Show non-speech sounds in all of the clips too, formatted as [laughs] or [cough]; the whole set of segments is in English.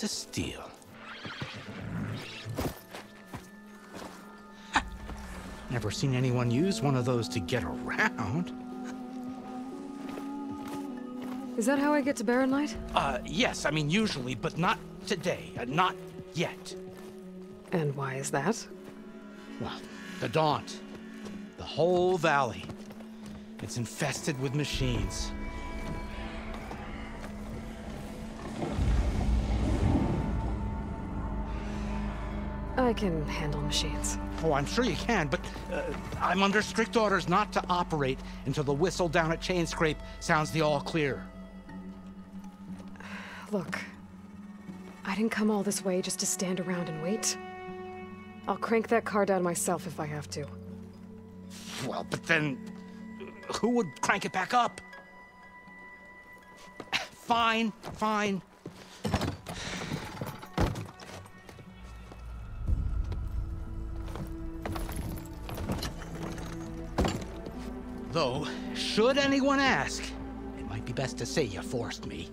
Sparks to steel. Never seen anyone use one of those to get around. Is that how I get to Barren Light? Uh, yes, I mean usually, but not today. Uh, not yet. And why is that? Well, the Daunt. The whole valley. It's infested with machines. I can handle machines. Oh, I'm sure you can, but uh, I'm under strict orders not to operate until the whistle down at Chainscrape sounds the all clear. Look, I didn't come all this way just to stand around and wait. I'll crank that car down myself if I have to. Well, but then who would crank it back up? Fine, fine. Though, should anyone ask, it might be best to say you forced me.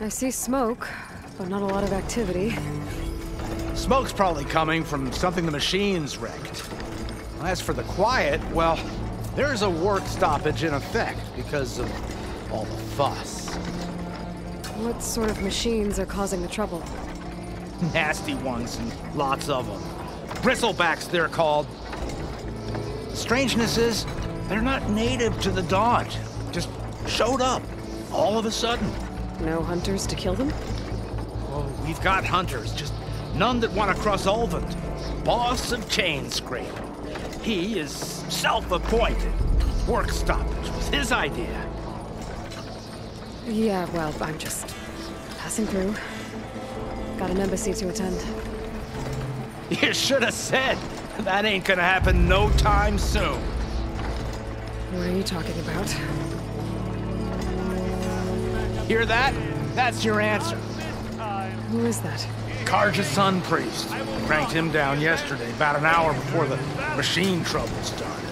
I see smoke, but not a lot of activity. Smoke's probably coming from something the machines wrecked. As for the quiet, well, there's a work stoppage in effect because of all the fuss. What sort of machines are causing the trouble? Nasty ones, and lots of them. Bristlebacks, they're called. The strangeness is, they're not native to the Daunt. Just showed up, all of a sudden. No hunters to kill them? Oh, we've got hunters, just none that want to cross Ulvund. Boss of Chainscrape. He is self-appointed. Work stoppage was his idea. Yeah, well, I'm just passing through. Got an embassy to attend. You should have said. That ain't gonna happen no time soon. What are you talking about? Hear that? That's your answer. Who is that? Carja Sun Priest. Cranked him down yesterday, about an hour before the machine trouble started.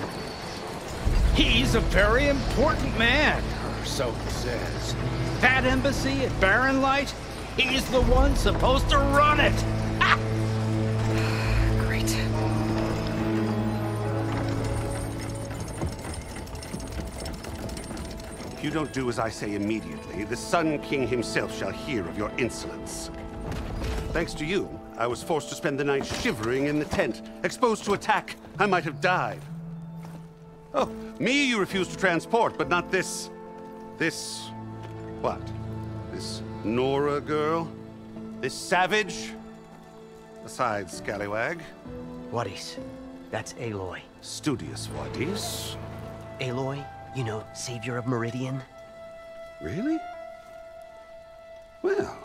He's a very important man, or so he says. That embassy at Barren Light, he's the one supposed to run it. [sighs] Great. If you don't do as I say immediately, the Sun King himself shall hear of your insolence. Thanks to you, I was forced to spend the night shivering in the tent. Exposed to attack, I might have died. Oh, me you refuse to transport, but not this... This... what? This Nora girl? This savage? Besides, Scallywag, Wadis. That's Aloy. studious Wadis. Aloy, you know, savior of Meridian. Really? Well,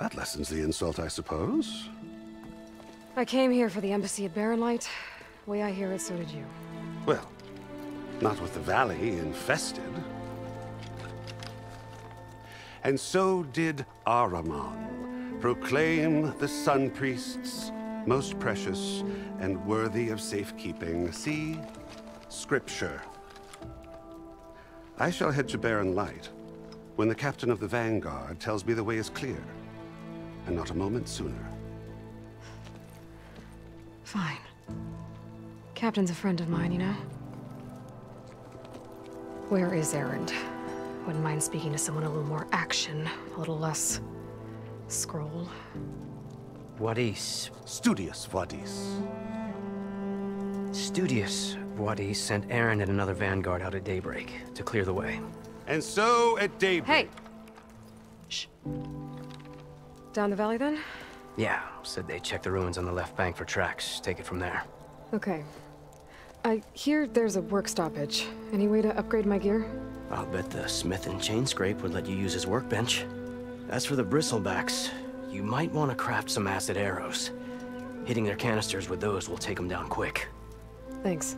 that lessens the insult, I suppose. I came here for the embassy at Barren Light. Way I hear it, so did you. Well, not with the valley infested. And so did Ahriman proclaim the Sun Priests most precious and worthy of safekeeping. See Scripture. I shall head to Barren Light when the captain of the Vanguard tells me the way is clear, and not a moment sooner. Fine. Captain's a friend of mine, you know? Where is Erend? Wouldn't mind speaking to someone a little more action, a little less... scroll. Wadis. Studious Wadis. Studious Wadis sent Erend and another vanguard out at daybreak to clear the way. And so at daybreak. Hey! Shh. Down the valley, then? Yeah, said they checked the ruins on the left bank for tracks. Take it from there. Okay. I hear there's a work stoppage. Any way to upgrade my gear? I'll bet the smith and Chainscrape would let you use his workbench. As for the bristlebacks, you might want to craft some acid arrows. Hitting their canisters with those will take them down quick. Thanks.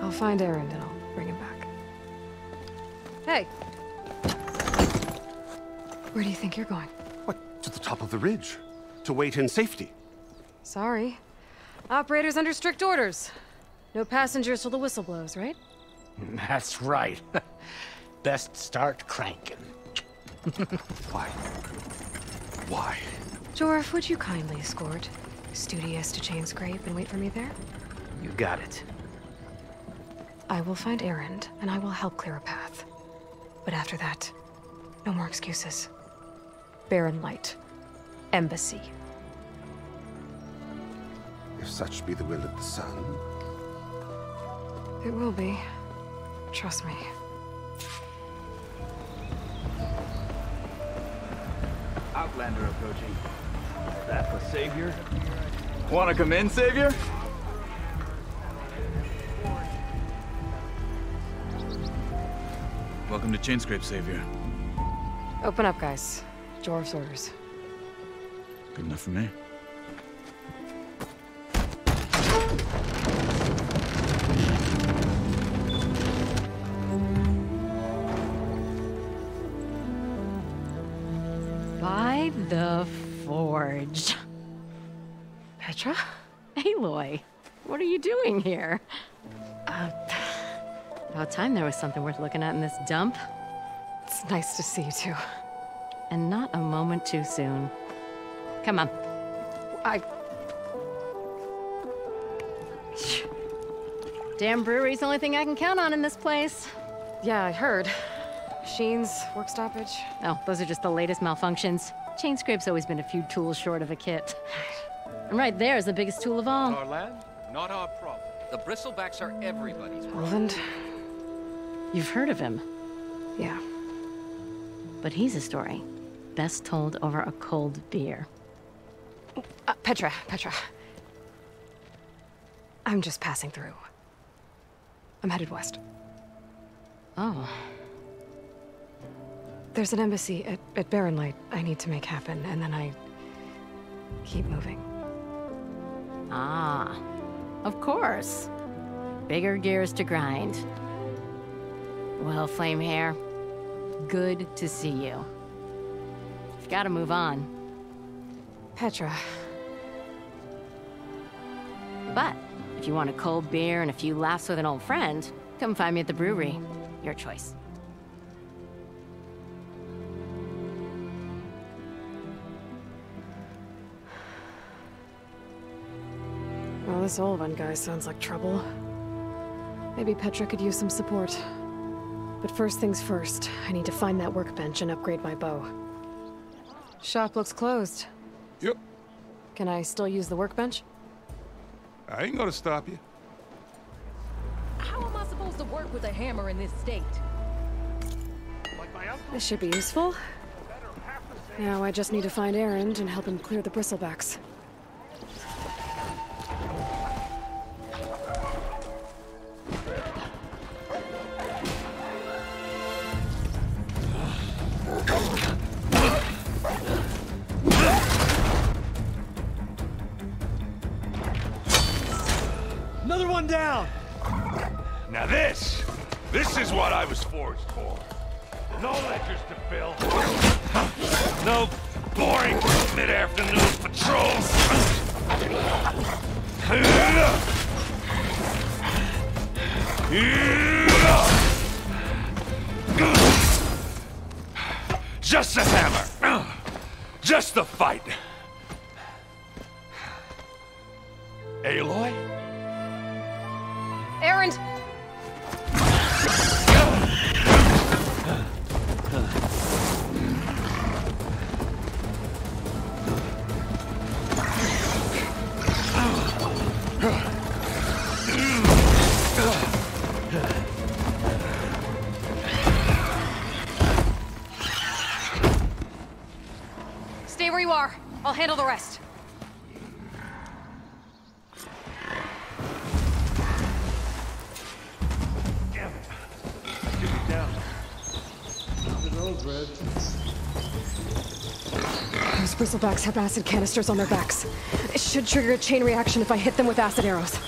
I'll find Erend and I'll bring him back. Hey! Where do you think you're going? What? To the top of the ridge. To wait in safety. Sorry. Operator's under strict orders. No passengers till the whistle blows, right? [laughs] That's right. [laughs] Best start cranking. [laughs] Why? Why? Jorf, would you kindly escort Studious to Chainscrape and wait for me there? You got it. I will find Erend, and I will help clear a path. But after that, no more excuses. Barren Light. Embassy. If such be the will of the sun. It will be. Trust me. Outlander approaching. That the Savior? Wanna come in, Savior? Welcome to Chainscrape, Savior. Open up, guys. Jorf's orders. Good enough for me. Petra? Aloy, what are you doing here? Uh, about time there was something worth looking at in this dump. It's nice to see you too. And not a moment too soon. Come on. I. Damn brewery's the only thing I can count on in this place. Yeah, I heard. Machines, work stoppage. Oh, those are just the latest malfunctions. Chainscrape's always been a few tools short of a kit. And right there is the biggest tool of all. Our land, not our problem. The bristlebacks are everybody's problem. Roland? You've heard of him, Yeah. but he's a story best told over a cold beer. Uh, Petra, Petra. I'm just passing through. I'm headed west. Oh, There's an embassy at, at Barren Light I need to make happen, and then I keep moving. Ah, of course. Bigger gears to grind. Well, Flame Hair, good to see you. You've got to move on. Petra, But if you want a cold beer and a few laughs with an old friend, come find me at the brewery. Your choice. This Ulvund guy sounds like trouble. Maybe Petra could use some support. But first things first, I need to find that workbench and upgrade my bow. Shop looks closed. Yep, Can I still use the workbench? I ain't gonna stop you. How am I supposed to work with a hammer in this state? This should be useful. Now I just need to find Erend and help him clear the bristlebacks. Now this, this is what I was forged for. No ledgers to fill. No boring mid-afternoon patrols. Just a hammer. Just a fight. Aloy? Handle the rest. Those bristlebacks have acid canisters on their backs. It should trigger a chain reaction if I hit them with acid arrows.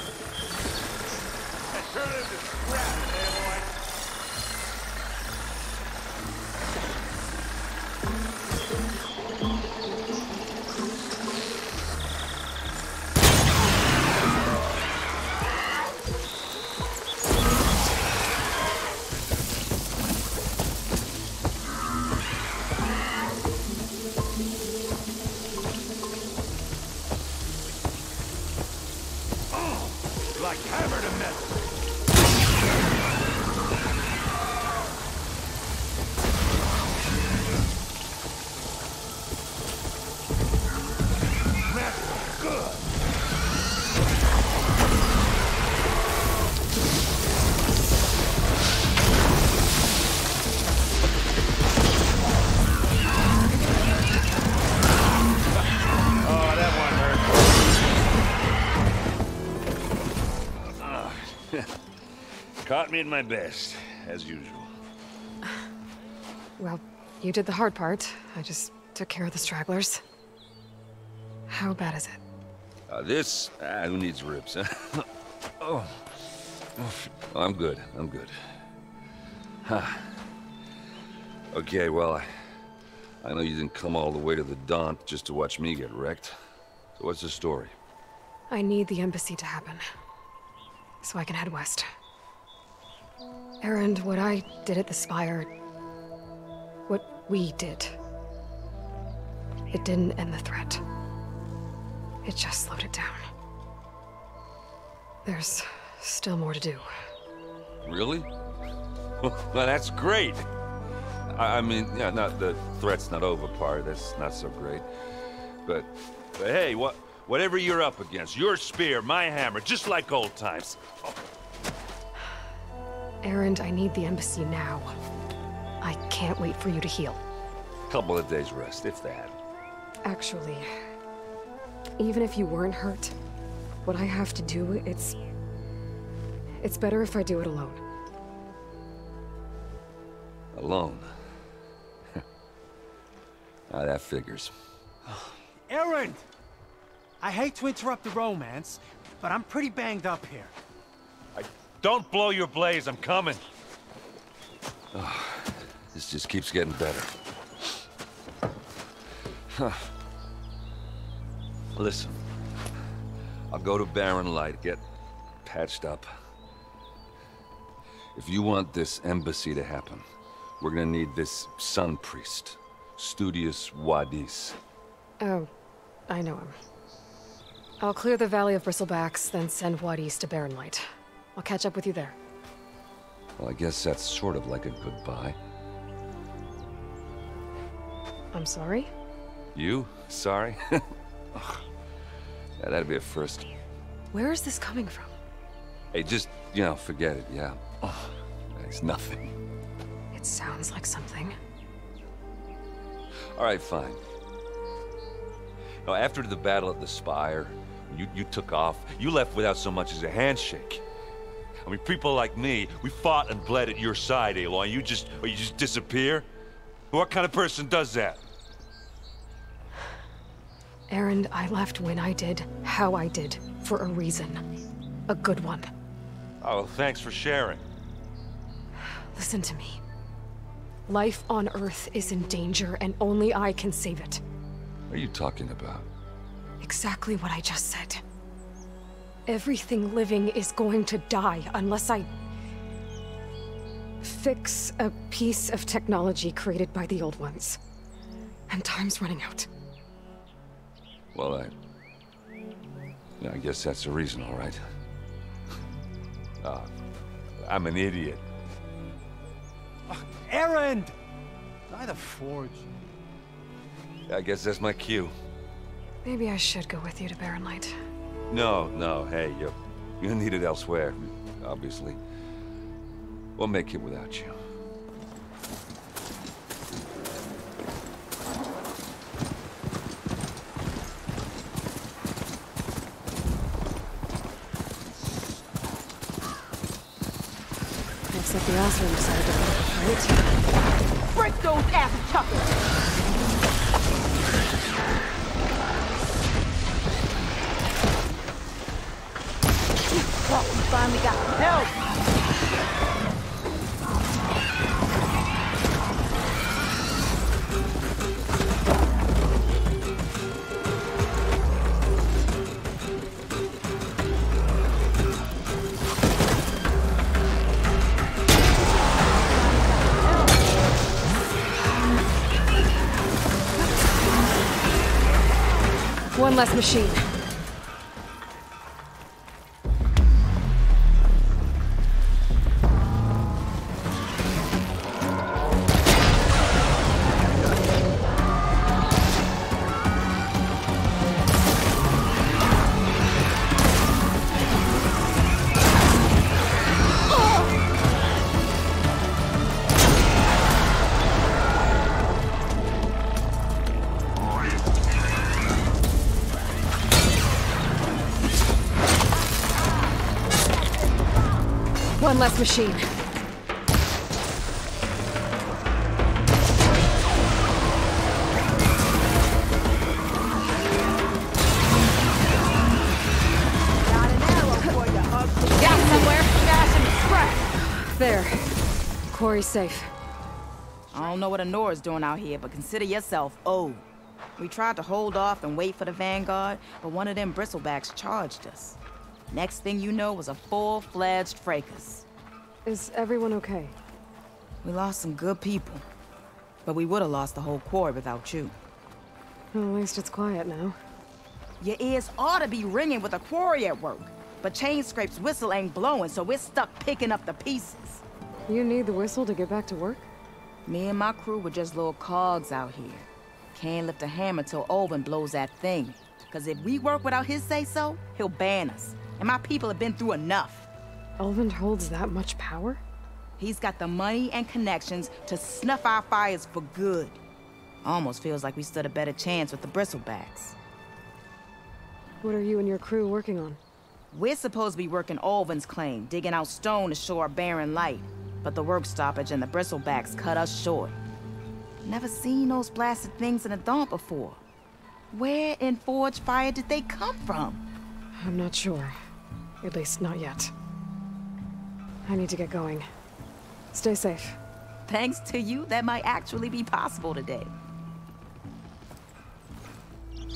At my best, as usual. Well, you did the hard part. I just took care of the stragglers. How bad is it? Uh, this, ah, who needs ribs, huh? [laughs] oh. oh, I'm good, I'm good. Huh. Okay, well, I, I know you didn't come all the way to the Daunt just to watch me get wrecked. So what's the story? I need the embassy to happen. So I can head west. Erend, what I did at the Spire... What we did... It didn't end the threat. It just slowed it down. There's still more to do. Really? [laughs] well, that's great. I, I mean, yeah, not the threat's not over part. That's not so great. But, but hey, what, whatever you're up against, your spear, my hammer, just like old times. Oh, Erend, I need the embassy now. I can't wait for you to heal. Couple of days rest, if that. Actually, even if you weren't hurt, what I have to do, it's... It's better if I do it alone. Alone. [laughs] ah, that figures. [sighs] Erend! I hate to interrupt the romance, but I'm pretty banged up here. Don't blow your blaze, I'm coming. Ah, this just keeps getting better. Huh. Listen, I'll go to Barren Light, get patched up. If you want this embassy to happen, we're gonna need this sun priest, Studius Wadis. Oh, I know him. I'll clear the Valley of Bristlebacks, then send Wadis to Barren Light. I'll catch up with you there. Well, I guess that's sort of like a goodbye. I'm sorry? You? Sorry? [laughs] Yeah, that'd be a first. Where is this coming from? Hey, just, you know, forget it, yeah. Ugh, it's nothing. It sounds like something. All right, fine. Now, after the battle at the Spire, you, you took off, you left without so much as a handshake. I mean, people like me, we fought and bled at your side, Aloy. You just, or you just disappear? What kind of person does that? Erend, I left when I did, how I did, for a reason. A good one. Oh, thanks for sharing. Listen to me. Life on Earth is in danger, and only I can save it. What are you talking about? Exactly what I just said. Everything living is going to die unless I... fix a piece of technology created by the old ones. And time's running out. Well, I... I guess that's the reason, all right. uh, [laughs] I'm an idiot. Erend! By the Forge. I guess that's my cue. Maybe I should go with you to Barren Light. No, no, hey, you're, you're needed elsewhere, obviously. We'll make it without you. Looks like the Oseram decided to put up. Break those ass chuckers! Finally got help! One less machine. One less machine. Got somewhere fast and express. There. Quarry's safe. I don't know what Anora's doing out here, but consider yourself owed. We tried to hold off and wait for the Vanguard, but one of them bristlebacks charged us. Next thing you know was a full-fledged fracas. Is everyone okay? We lost some good people. But we would have lost the whole quarry without you. Well, at least it's quiet now. Your ears ought to be ringing with a quarry at work. But Chainscrape's whistle ain't blowing, so we're stuck picking up the pieces. You need the whistle to get back to work? Me and my crew were just little cogs out here. Can't lift a hammer till Ulvund blows that thing. Cause if we work without his say-so, he'll ban us. And my people have been through enough. Ulvund holds that much power? He's got the money and connections to snuff our fires for good. Almost feels like we stood a better chance with the bristlebacks. What are you and your crew working on? We're supposed to be working Ulvund's claim, digging out stone to show our Barren Light. But the work stoppage and the bristlebacks cut us short. Never seen those blasted things in a dawn before. Where in Forge Fire did they come from? I'm not sure. At least not yet. I need to get going. Stay safe. Thanks to you, that might actually be possible today.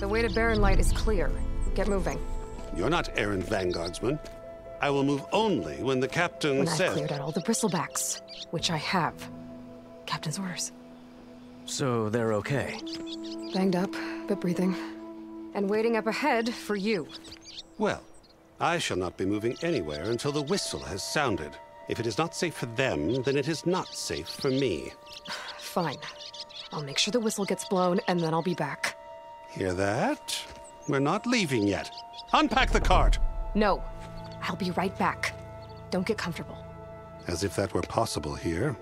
The way to Barren Light is clear. Get moving. You're not errant vanguardsman. I will move only when the captain When says... I've cleared out all the bristlebacks, which I have. Captain's orders. So they're okay. Banged up, but breathing. And waiting up ahead for you. Well, I shall not be moving anywhere until the whistle has sounded. If it is not safe for them, then it is not safe for me. [sighs] Fine. I'll make sure the whistle gets blown, and then I'll be back. Hear that? We're not leaving yet. Unpack the cart! No. I'll be right back. Don't get comfortable. As if that were possible here.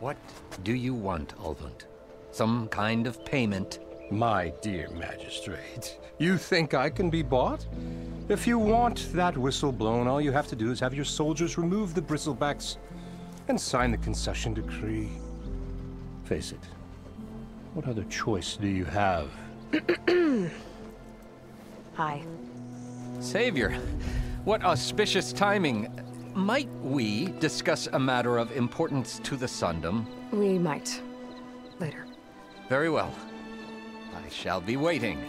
What do you want, Ulvund? Some kind of payment? My dear magistrate, you think I can be bought? If you want that whistle blown, all you have to do is have your soldiers remove the bristlebacks and sign the concession decree. Face it, what other choice do you have? [clears throat] Hi. Savior, what auspicious timing. Might we discuss a matter of importance to the Sundom? We might. Later. Very well. I shall be waiting.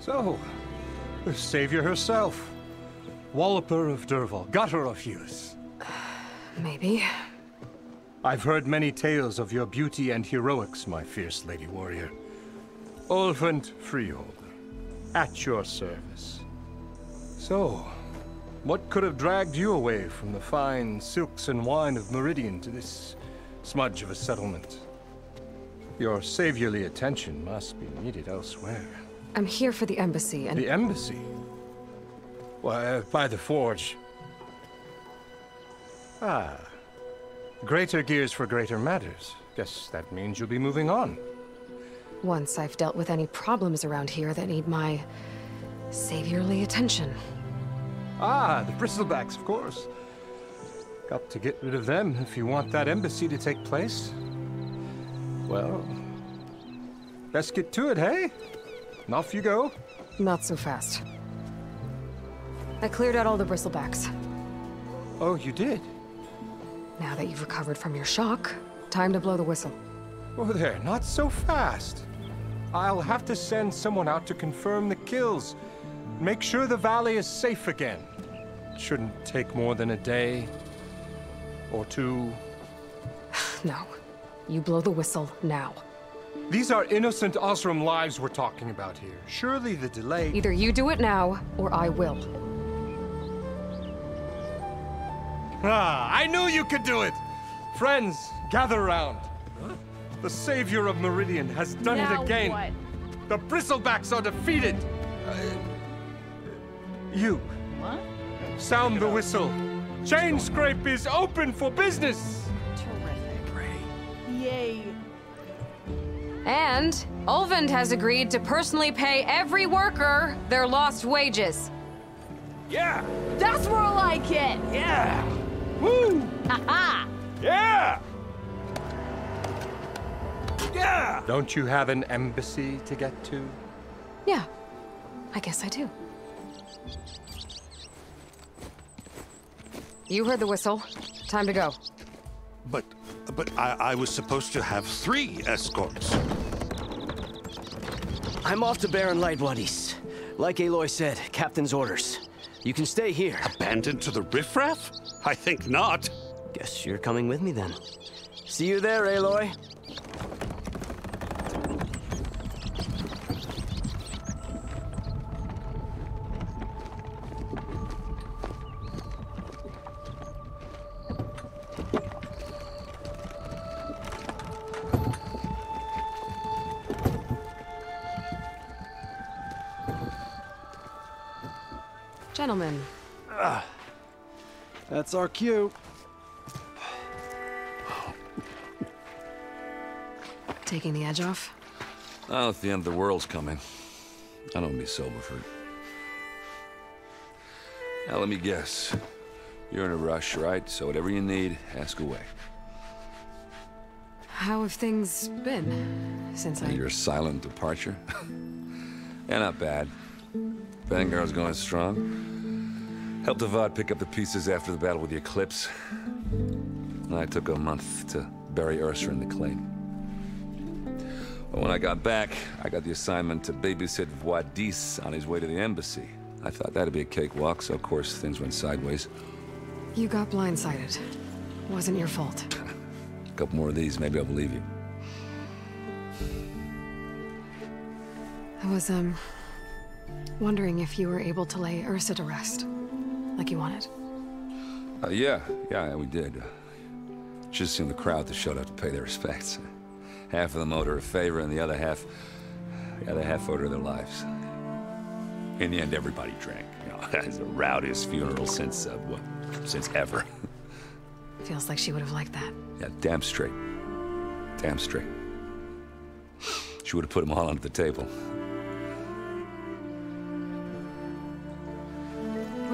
So, the savior herself. Walloper of Dervahl, gutter of youth. Maybe. I've heard many tales of your beauty and heroics, my fierce lady warrior. Ulvund Freeholder, at your service. So, what could have dragged you away from the fine silks and wine of Meridian to this smudge of a settlement? Your saviorly attention must be needed elsewhere. I'm here for the embassy and- The embassy? Why, uh, by the forge. Ah. Greater gears for greater matters. Guess that means you'll be moving on. Once I've dealt with any problems around here that need my... saviorly attention. Ah, the bristlebacks, of course. Got to get rid of them if you want that embassy to take place. Well, let's get to it, hey? And off you go. Not so fast. I cleared out all the bristlebacks. Oh, you did? Now that you've recovered from your shock, time to blow the whistle. Oh there, not so fast. I'll have to send someone out to confirm the kills. Make sure the valley is safe again. Shouldn't take more than a day. Or two. [sighs] No. You blow the whistle now. These are innocent Oseram lives we're talking about here. Surely the delay... Either you do it now, or I will. Ah, I knew you could do it! Friends, gather round. The savior of Meridian has done Now it again. what? The bristlebacks are defeated. Uh, you. What? Sound the whistle. Chainscrape is open for business. Yay. And Ulvund has agreed to personally pay every worker their lost wages. Yeah! That's more like it! Yeah! Woo! Ha Yeah! Yeah! Don't you have an embassy to get to? Yeah, I guess I do. You heard the whistle. Time to go. But, but I, I was supposed to have three escorts. I'm off to Barren Light Wadis. Like Aloy said, Captain's orders. You can stay here. Abandoned to the riffraff? I think not. Guess you're coming with me then. See you there, Aloy. That's our cue. taking the edge off? Oh, if the end of the world's coming, I don't be sober for it. Now, let me guess. You're in a rush, right? So whatever you need, ask away. How have things been since I... Your silent departure? [laughs] yeah, not bad. Vanguard's going strong. Helped Avad pick up the pieces after the battle with the Eclipse. I took a month to bury Ursa in the claim. But when I got back, I got the assignment to babysit Wadis on his way to the embassy. I thought that'd be a cakewalk, so of course things went sideways. You got blindsided. Wasn't your fault. [laughs] A couple more of these, maybe I'll believe you. I was, um... wondering if you were able to lay Ursa to rest. Like you wanted. Uh, yeah, yeah, we did. Uh, just seen the crowd that showed up to pay their respects. Half of them owed her a favor, and the other half, the other half owed her their lives. In the end, everybody drank. You know, [laughs] it's the rowdiest funeral since, uh, what, since ever. Feels like she would have liked that. yeah, damn straight. Damn straight. She would have put them all under the table.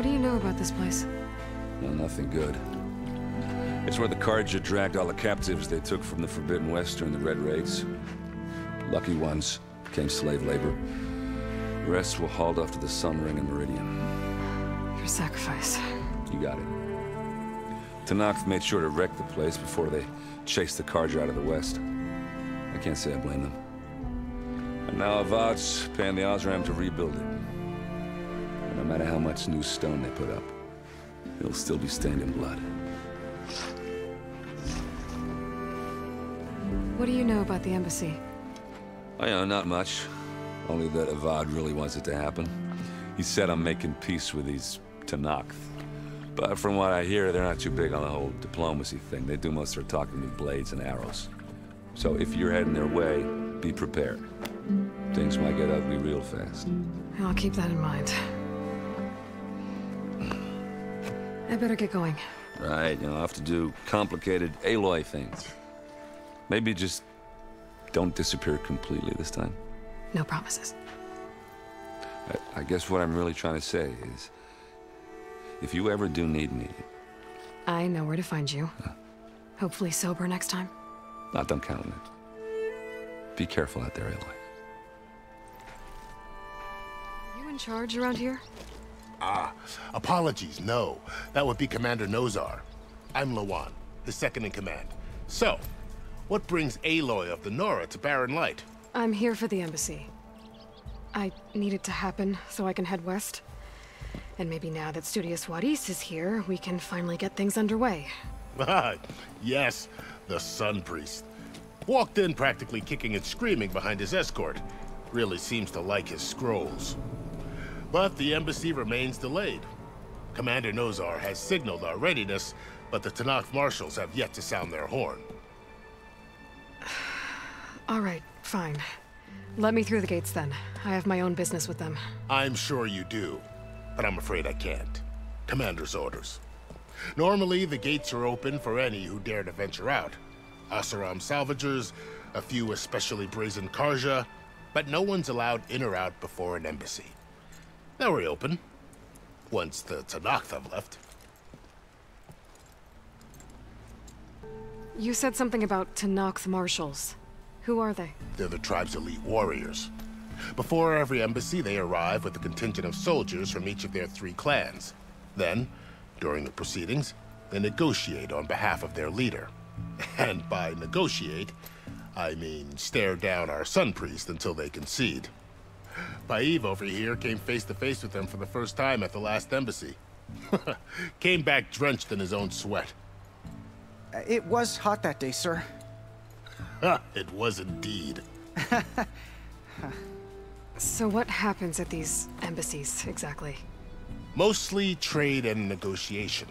What do you know about this place? Nothing good. It's where the Carja dragged all the captives they took from the Forbidden West during the Red Raids. Lucky ones became slave labor. The rest were hauled off to the Sun Ring and Meridian. Your sacrifice. You got it. Tenakth made sure to wreck the place before they chased the Carja out of the West. I can't say I blame them. And now Avad's paying the Oseram to rebuild it. Matter how much new stone they put up, it'll still be stained in blood. What do you know about the embassy? Oh, yeah, not much. Only that Avad really wants it to happen. He said I'm making peace with these Tenakth. But from what I hear, they're not too big on the whole diplomacy thing. They do most of their talking with blades and arrows. So if you're heading their way, be prepared. Things might get ugly real fast. I'll keep that in mind. I better get going. Right, you know, I have to do complicated Aloy things. Maybe just don't disappear completely this time. No promises. I, I guess what I'm really trying to say is, if you ever do need me, I know where to find you. Hopefully sober next time. Ah, not done counting it. Be careful out there, Aloy. You in charge around here? Ah, apologies, no. That would be Commander Nozar. I'm Lawan, his second in command. So, what brings Aloy of the Nora to Barren Light? I'm here for the embassy. I need it to happen so I can head west. And maybe now that Studious Wadis is here, we can finally get things underway. Ah, [laughs] yes, the Sun Priest. Walked in practically kicking and screaming behind his escort. Really seems to like his scrolls. But the embassy remains delayed. Commander Nozar has signaled our readiness, but the Tenakth marshals have yet to sound their horn. [sighs] All right, fine. Let me through the gates then. I have my own business with them. I'm sure you do, but I'm afraid I can't. Commander's orders. Normally, the gates are open for any who dare to venture out. Oseram salvagers, a few especially brazen Carja, but no one's allowed in or out before an embassy. Now we're open. once the Tenakth have left. You said something about Tenakth marshals. Who are they? They're the tribe's elite warriors. Before every embassy, they arrive with a contingent of soldiers from each of their three clans. Then, during the proceedings, they negotiate on behalf of their leader. [laughs] And by negotiate, I mean stare down our Sun Priest until they concede. [laughs] Paiv over here came face to face with them for the first time at the last embassy. [laughs] came back drenched in his own sweat. It was hot that day, sir. it was indeed. [laughs] so what happens at these embassies, exactly? Mostly trade and negotiation.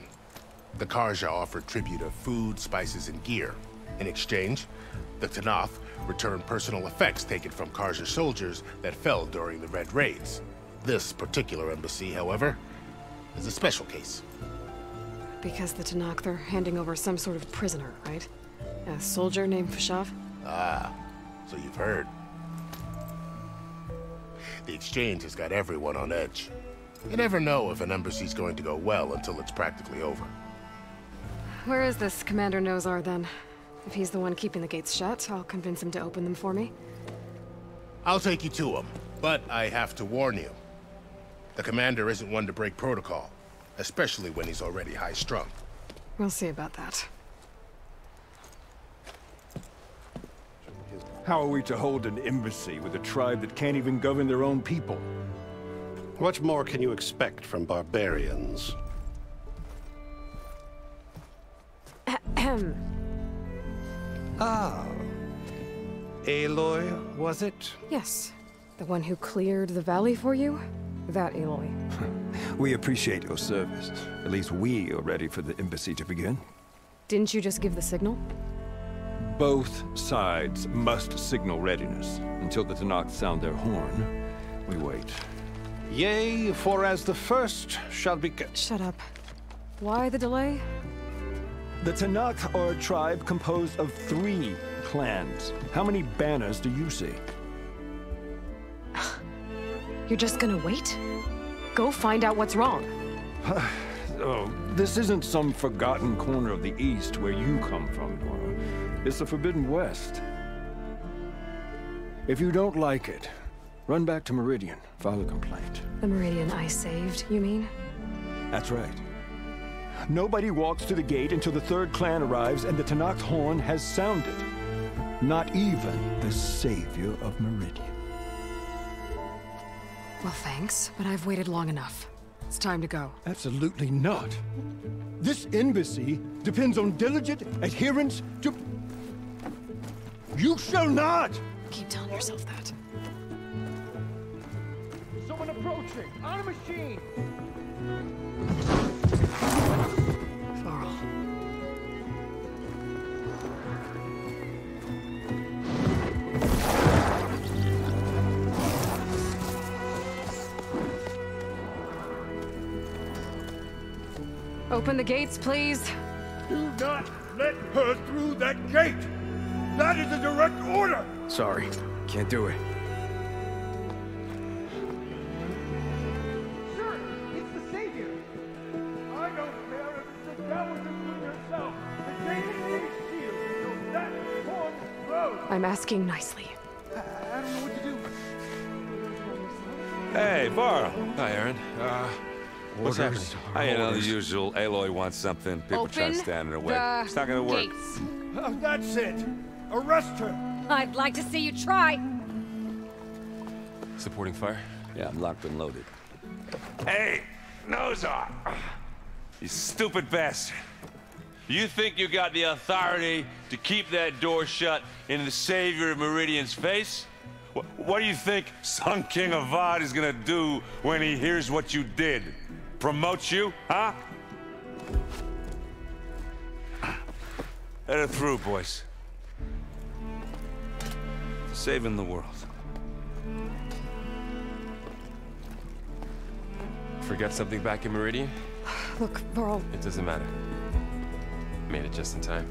The Carja offered tribute of food, spices, and gear. In exchange, the Tenakth returned personal effects taken from Carja soldiers that fell during the Red Raids. This particular embassy, however, is a special case. Because the Tenakth, they're handing over some sort of prisoner, right? A soldier named Fashav? Ah, so you've heard. The exchange has got everyone on edge. You never know if an embassy's going to go well until it's practically over. Where is this Commander Nozar, then? If he's the one keeping the gates shut, I'll convince him to open them for me. I'll take you to him, but I have to warn you. The Commander isn't one to break protocol, especially when he's already high-strung. We'll see about that. How are we to hold an embassy with a tribe that can't even govern their own people? What more can you expect from barbarians? Ahem. [clears throat] [clears throat] Ah. Aloy, was it? Yes. The one who cleared the valley for you? That Aloy. [laughs] we appreciate your service. At least we are ready for the embassy to begin. Didn't you just give the signal? Both sides must signal readiness. Until the Tenakth sound their horn, we wait. Yea, for as the first shall be... Cut. Shut up. Why the delay? The Tenakth are a tribe composed of three clans. How many banners do you see? [sighs] You're just gonna wait? Go find out what's wrong. [sighs] oh, this isn't some forgotten corner of the East where you come from, Nora. It's the Forbidden West. If you don't like it, run back to Meridian, file a complaint. The Meridian I saved, you mean? That's right. Nobody walks to the gate until the third clan arrives and the Tenakth horn has sounded. Not even the savior of Meridian. Well, thanks, but I've waited long enough. It's time to go. Absolutely not. This embassy depends on diligent adherence to... You shall not! Keep telling yourself that. Someone approaching! On a machine! Varl. Open the gates, please. Do not let her through that gate! That is a direct order! Sorry, can't do it. I'm asking nicely. I, I don't know what to do. Hey, Varl. Hi, Erend. Uh, what's Orders happening? I you know the usual. Aloy wants something. People try to Open stand in her way. the It's not gonna work. gates. Oh, that's it! Arrest her! I'd like to see you try. Supporting fire? Yeah, I'm locked and loaded. Hey, Nozar! You stupid bastard. You think you got the authority to keep that door shut in the savior of Meridian's face? What, what do you think Sun [laughs] King Avad is gonna do when he hears what you did? Promote you, huh? Let her through, boys. Saving the world. Forget something back in Meridian? [sighs] Look, Varl, It doesn't matter. Made it just in time.